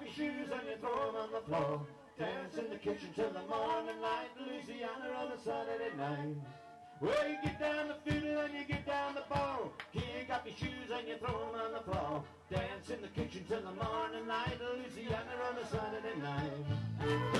off your shoes and you throw them on the floor. Dance in the kitchen till the morning light, Louisiana on a Saturday night. Well, you get down the fiddle and you get down the bow. Kick up your shoes and you throw them on the floor. Dance in the kitchen till the morning light, Louisiana on a Saturday night.